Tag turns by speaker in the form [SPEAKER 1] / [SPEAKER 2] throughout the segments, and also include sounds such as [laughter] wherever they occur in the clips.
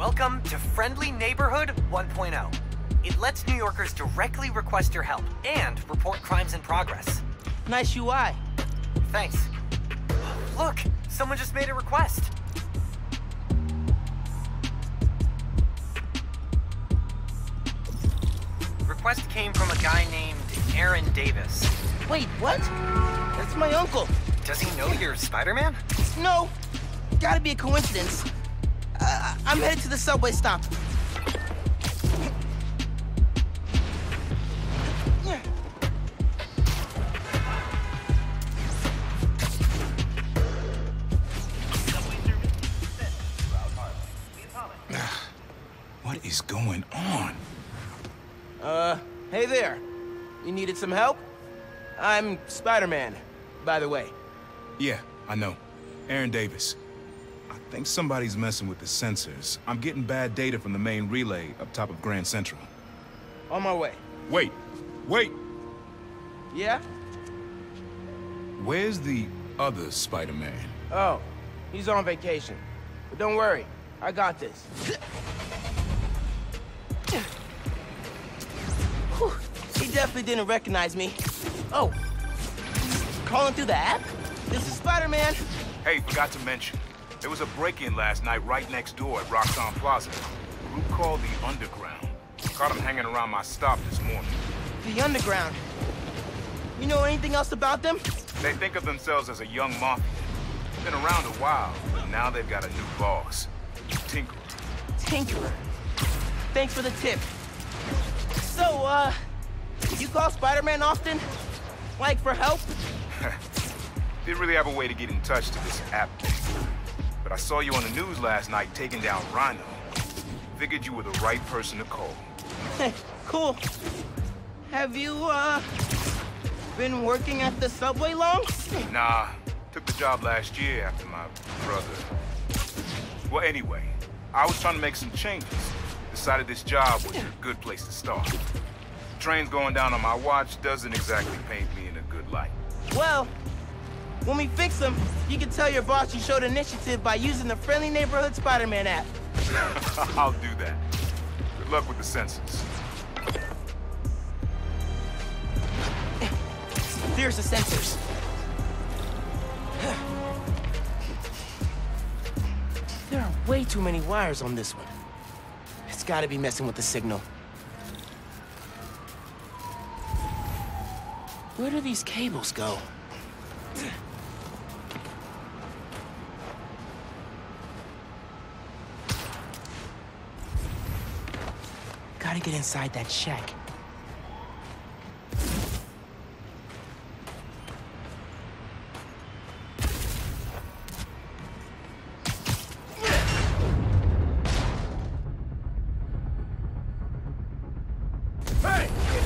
[SPEAKER 1] Welcome to Friendly Neighborhood 1.0. It lets New Yorkers directly request your help and report crimes in progress.
[SPEAKER 2] Nice UI.
[SPEAKER 1] Thanks. Look, someone just made a request. Request came from a guy named Aaron Davis.
[SPEAKER 2] Wait, what? That's my uncle.
[SPEAKER 1] Does he know you're Spider-Man?
[SPEAKER 2] No, gotta be a coincidence. Uh, I'm headed to the subway stop. [sighs]
[SPEAKER 3] What is going on?
[SPEAKER 2] Uh, hey there. You needed some help? I'm Spider-Man, by the way.
[SPEAKER 3] Yeah, I know. Aaron Davis. I think somebody's messing with the sensors. I'm getting bad data from the main relay up top of Grand Central.
[SPEAKER 2] On my way.
[SPEAKER 3] Wait! Wait!
[SPEAKER 2] Yeah?
[SPEAKER 3] Where's the other Spider-Man?
[SPEAKER 2] Oh, he's on vacation. But don't worry, I got this. Whew, he definitely didn't recognize me. Oh, calling through the app? This is Spider-Man.
[SPEAKER 3] Hey, forgot to mention. There was a break-in last night right next door at Roxxon Plaza. A group called the Underground. Caught them hanging around my stop this morning.
[SPEAKER 2] The Underground. You know anything else about them?
[SPEAKER 3] They think of themselves as a young mafia. Been around a while, but now they've got a new boss. Tinker.
[SPEAKER 2] Tinkerer. Thanks for the tip. So, uh, you call Spider-Man often? Like for help? [laughs]
[SPEAKER 3] Didn't really have a way to get in touch to this app thing. But I saw you on the news last night taking down Rhino. Figured you were the right person to call.
[SPEAKER 2] Hey, cool. Have you, uh, been working at the subway long?
[SPEAKER 3] Nah, took the job last year after my brother. Well, anyway, I was trying to make some changes. Decided this job was a good place to start. Trains going down on my watch doesn't exactly paint me in a good light.
[SPEAKER 2] Well, when we fix them, you can tell your boss you showed initiative by using the Friendly Neighborhood Spider-Man app. [laughs]
[SPEAKER 3] I'll do that. Good luck with the sensors.
[SPEAKER 2] There's the sensors. There are way too many wires on this one. It's gotta be messing with the signal. Where do these cables go? Get inside that shack.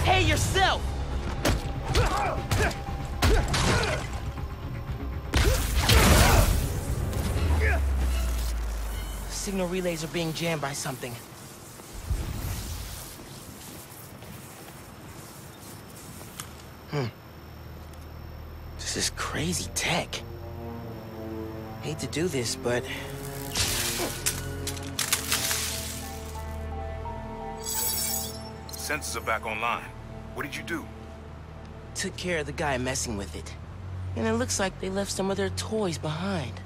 [SPEAKER 2] Hey, yourself! Signal relays are being jammed by something. Hmm. This is crazy tech. Hate to do this, but...
[SPEAKER 3] Sensors are back online. What did you do?
[SPEAKER 2] Took care of the guy messing with it. And it looks like they left some of their toys behind.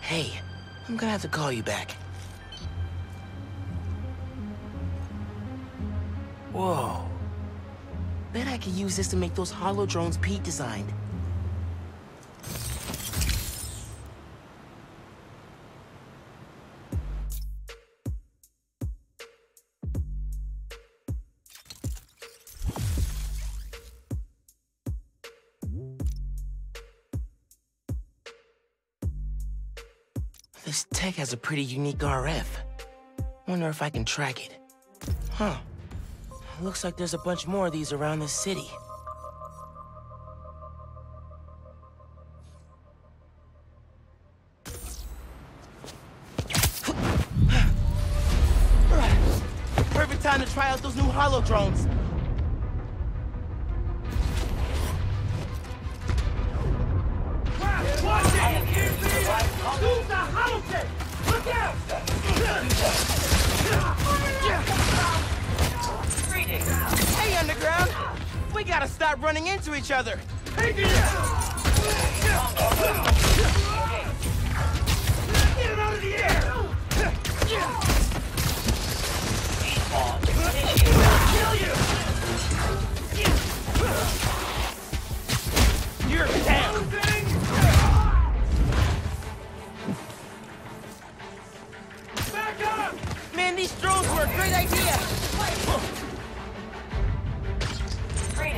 [SPEAKER 2] Hey, I'm gonna have to call you back. Whoa. Bet I could use this to make those holo drones Pete designed. This tech has a pretty unique RF. Wonder if I can track it. Huh. Looks like there's a bunch more of these around the city. Perfect time to try out those new holo drones.
[SPEAKER 4] Watch it! Use the holotape! Look out!
[SPEAKER 2] Hey, Underground! We gotta stop running into each other.
[SPEAKER 4] It! Get it out of the air! Kill you!
[SPEAKER 2] You're down.
[SPEAKER 4] Back up!
[SPEAKER 2] Man, these drones were a great idea.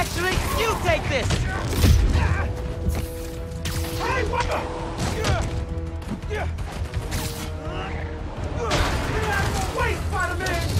[SPEAKER 2] Actually, you take this.
[SPEAKER 4] Hey, what the? Get out of the way, Spider-Man!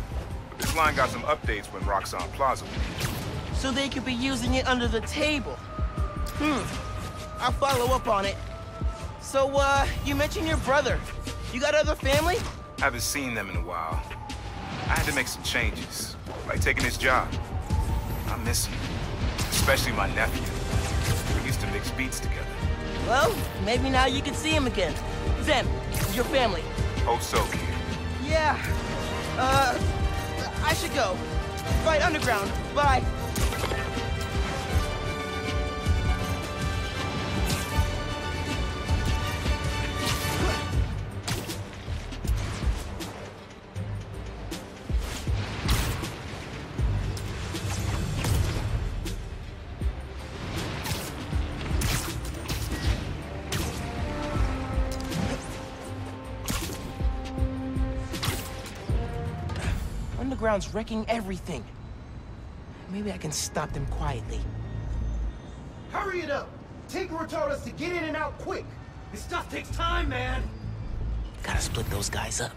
[SPEAKER 3] This line got some updates when Roxxon Plaza was
[SPEAKER 2] So they could be using it under the table. Hmm. I'll follow up on it. So, uh, you mentioned your brother. You got other family?
[SPEAKER 3] I haven't seen them in a while. I had to make some changes, like taking this job. I miss him, especially my nephew. We used to mix beats together.
[SPEAKER 2] Well, maybe now you can see him again. Zen, your family.
[SPEAKER 3] Hope so, kid.
[SPEAKER 2] Yeah. Uh, I should go. Fight underground. Bye. Underground's wrecking everything. Maybe I can stop them quietly.
[SPEAKER 4] Hurry it up! Tinkerer told us to get in and out quick. This stuff takes time, man.
[SPEAKER 2] Gotta split those guys up.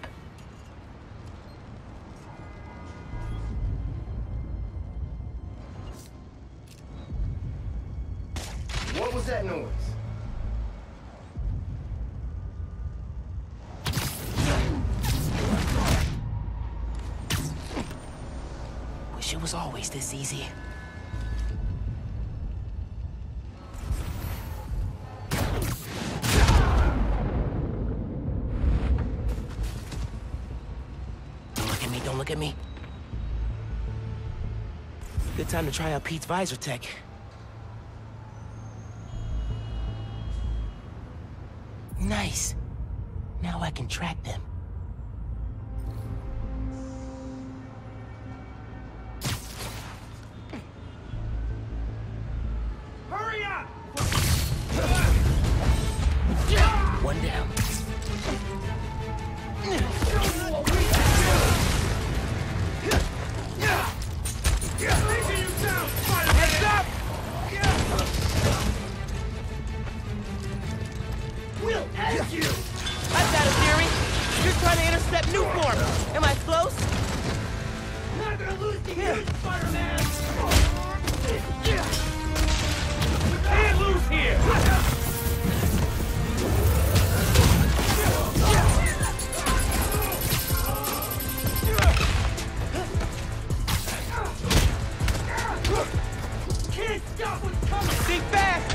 [SPEAKER 2] This easy. Don't look at me, don't look at me. Good time to try out Pete's visor tech. Nice. Now I can track them.
[SPEAKER 4] trying to
[SPEAKER 2] intercept Nuform.
[SPEAKER 4] Am I close? Not gonna lose to yeah. you, Spider-Man! Can't lose here! Can't stop what's coming! Think fast!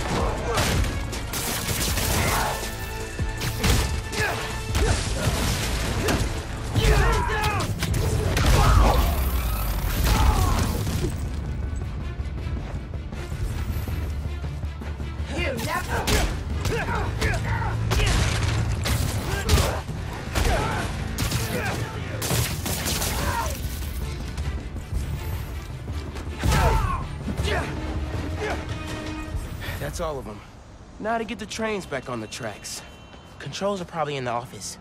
[SPEAKER 2] That's all of them. Now to get the trains back on the tracks. Controls are probably in the office.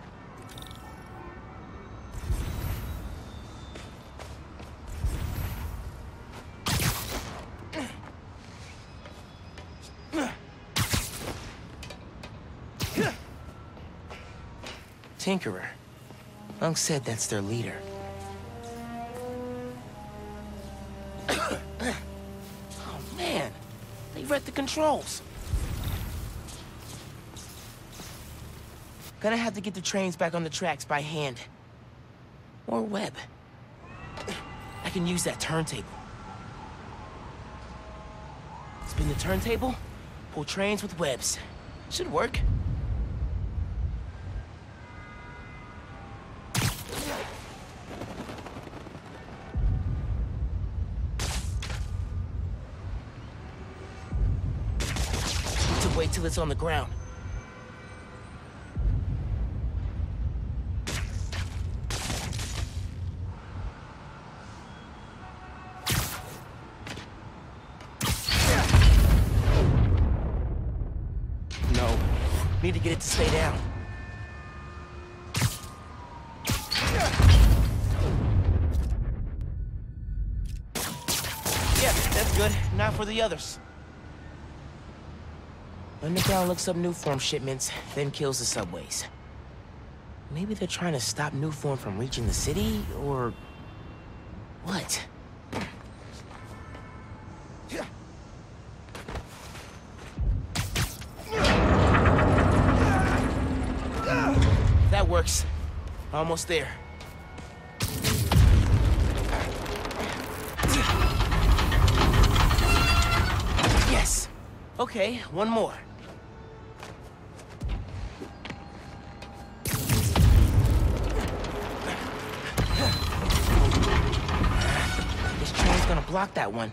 [SPEAKER 2] Tinkerer. Unc said that's their leader. Controls. Gonna have to get the trains back on the tracks by hand. Or web. I can use that turntable. Spin the turntable, pull trains with webs. Should work. It's on the ground. No. Need to get it to stay down. Yeah, that's good. Now for the others. Underground looks up Nuform shipments, then kills the subways. Maybe they're trying to stop Nuform from reaching the city, or... What? That works. Almost there. Yes. Okay, one more. Block that one.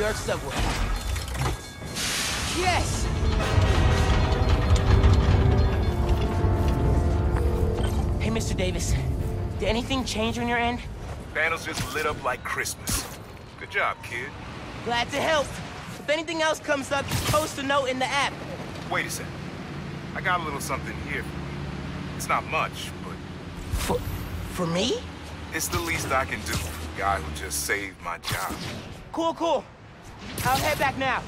[SPEAKER 2] York subway. Yes! Hey, Mr. Davis. Did anything change on your end?
[SPEAKER 3] Panels just lit up like Christmas. Good job, kid.
[SPEAKER 2] Glad to help. If anything else comes up, just post a note in the app.
[SPEAKER 3] Wait a second. I got a little something here. It's not much, but
[SPEAKER 2] For, For me?
[SPEAKER 3] It's the least I can do for a guy who just saved my job.
[SPEAKER 2] Cool, cool. I'll head back now.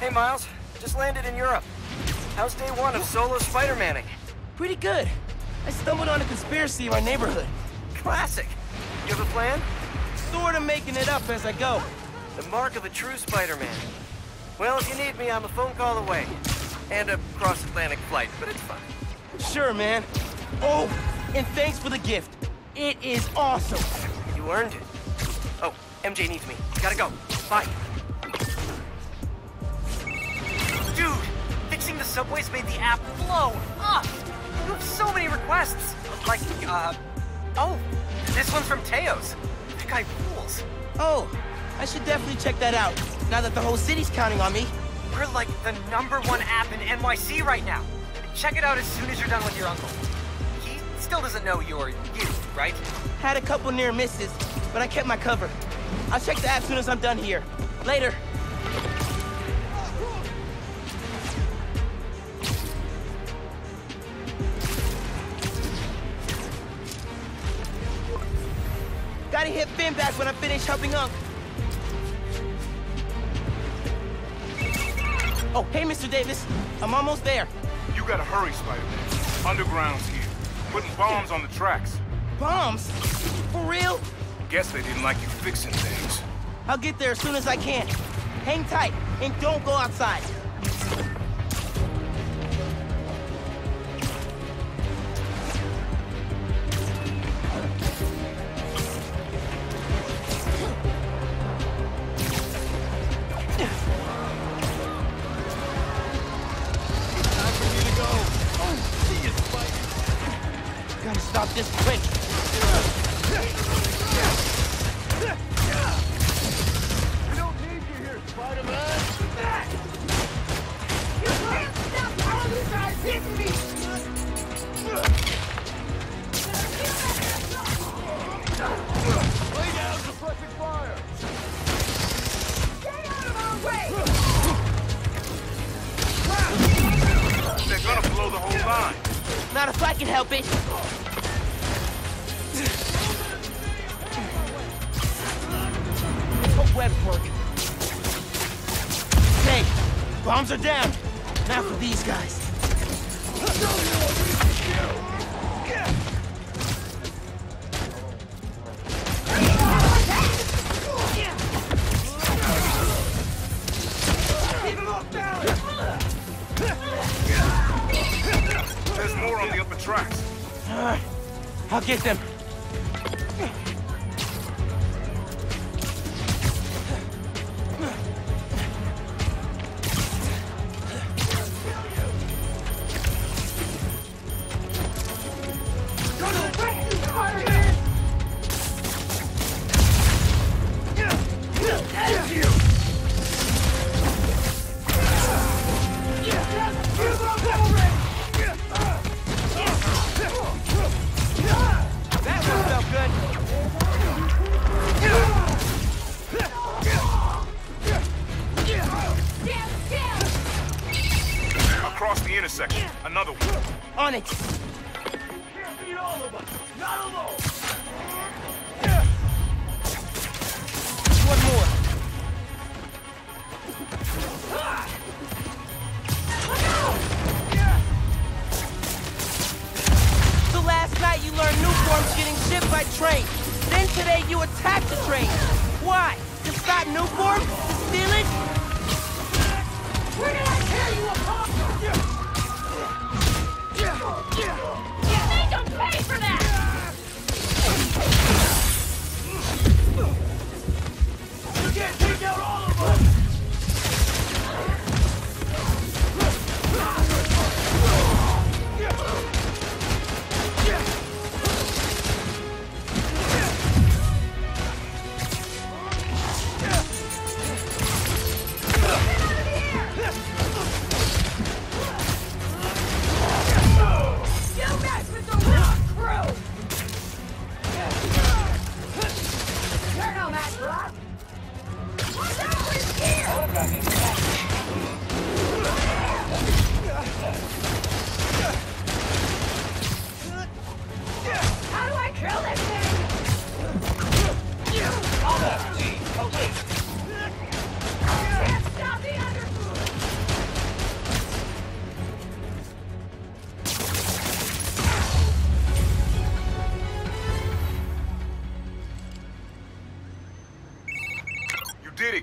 [SPEAKER 5] Hey, Miles. Just landed in Europe. How's day one of solo Spider-Manning?
[SPEAKER 2] Pretty good. I stumbled on a conspiracy in my neighborhood.
[SPEAKER 5] Classic. You have a plan?
[SPEAKER 2] Sort of making it up as I go.
[SPEAKER 5] The mark of a true Spider-Man. Well, if you need me, I'm a phone call away. And a cross-Atlantic flight, but it's fine.
[SPEAKER 2] Sure, man. Oh, and thanks for the gift. It is awesome.
[SPEAKER 5] You earned it. Oh, MJ needs me. Gotta go. Bye.
[SPEAKER 1] Dude, fixing the subways made the app blow up. You have so many requests. Like, uh, oh, this one's from Teos. That guy rules.
[SPEAKER 2] Oh, I should definitely check that out, now that the whole city's counting on me.
[SPEAKER 1] We're like the number one app in NYC right now. Check it out as soon as you're done with your uncle. He still doesn't know you're you, right?
[SPEAKER 2] Had a couple near misses, but I kept my cover. I'll check the app soon as I'm done here. Later. Gotta hit Finn back when I finish helping Unc. Oh, hey, Mr. Davis. I'm almost there.
[SPEAKER 3] You gotta hurry, Spider-Man. Underground's here. Putting bombs on the tracks.
[SPEAKER 2] Bombs? For real?
[SPEAKER 3] Guess they didn't like you fixing things.
[SPEAKER 2] I'll get there as soon as I can. Hang tight and don't go outside.
[SPEAKER 3] Tracks.
[SPEAKER 2] I'll get them.
[SPEAKER 3] The intersection. Another one.
[SPEAKER 2] On it. One more. So last night you learned new forms getting shipped by train. Then today you attacked the train. Why? To stop new forms? To steal it?
[SPEAKER 6] We're gonna tear you apart! You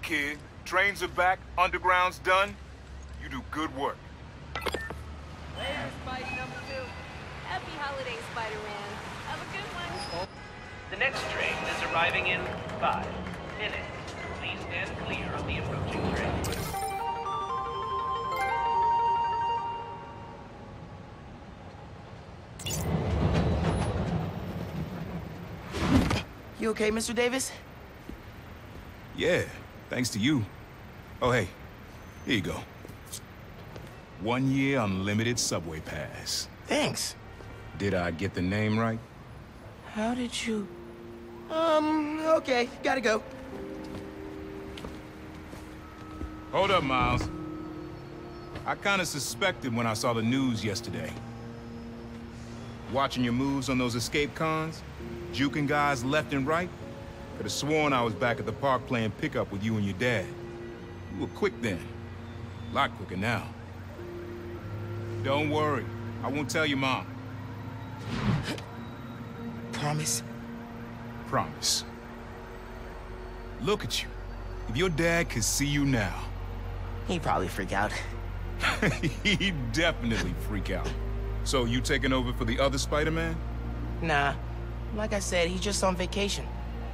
[SPEAKER 3] kid. Trains are back, underground's done. You do good work.
[SPEAKER 6] Later, Spidey number two. Happy holidays, Spider-Man. Have a good one.
[SPEAKER 7] The next train is arriving in five minutes. Please stand clear of the approaching train.
[SPEAKER 2] You okay, Mr. Davis?
[SPEAKER 3] Yeah, thanks to you. Oh, hey, here you go. One year unlimited subway pass.
[SPEAKER 2] Thanks.
[SPEAKER 3] Did I get the name right?
[SPEAKER 2] How did you... Um, okay, gotta go.
[SPEAKER 3] Hold up, Miles. I kinda suspected when I saw the news yesterday. Watching your moves on those escape cons, juking guys left and right, could have sworn I was back at the park playing pickup with you and your dad. You were quick then. A lot quicker now. Don't worry, I won't tell your mom.
[SPEAKER 2] Promise?
[SPEAKER 3] Promise. Look at you. If your dad could see you now,
[SPEAKER 2] He'd probably freak out. [laughs]
[SPEAKER 3] he'd definitely freak out. So you taking over for the other Spider-Man?
[SPEAKER 2] Nah. Like I said, he's just on vacation.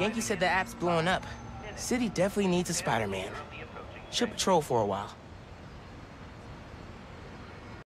[SPEAKER 2] Ganke said the app's blowing up. City definitely needs a Spider-Man. Should patrol for a while.